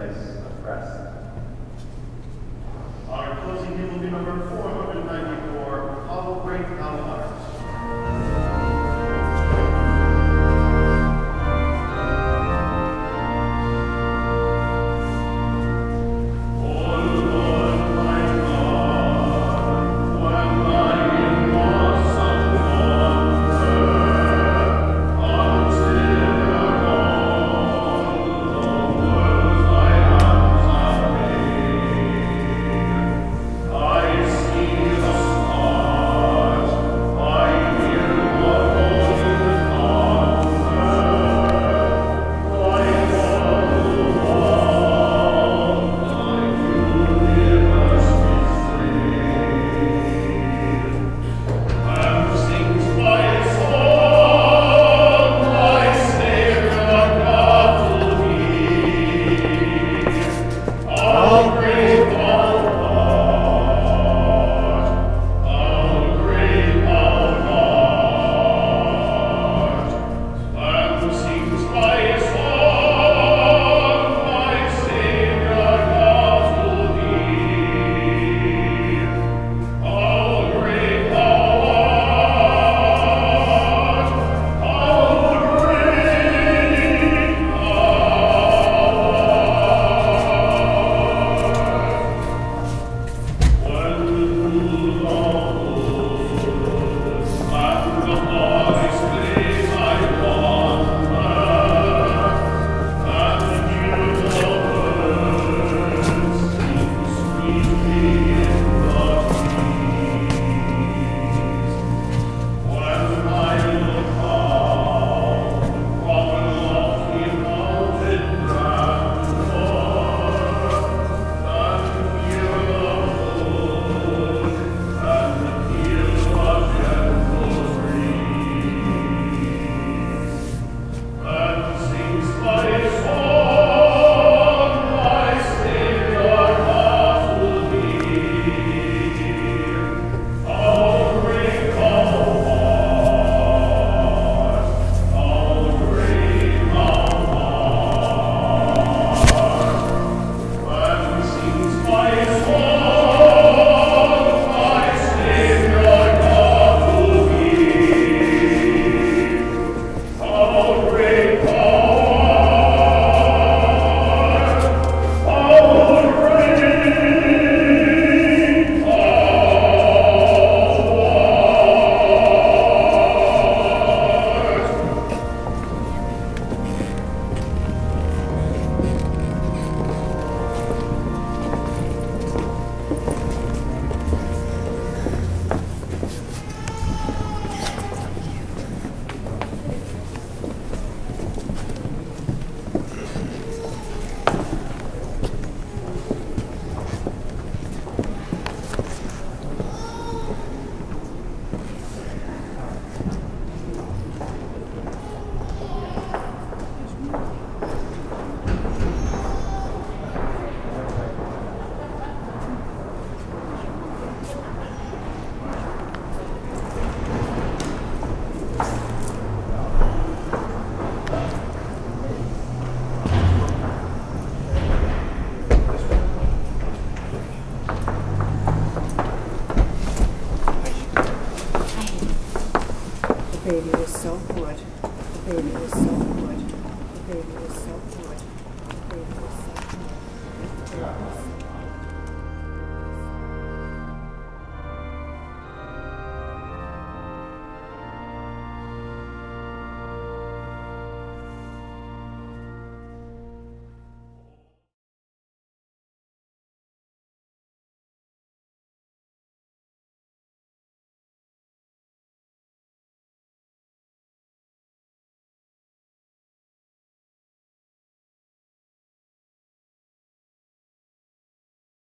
place of rest. Baby was so good. The baby was so good.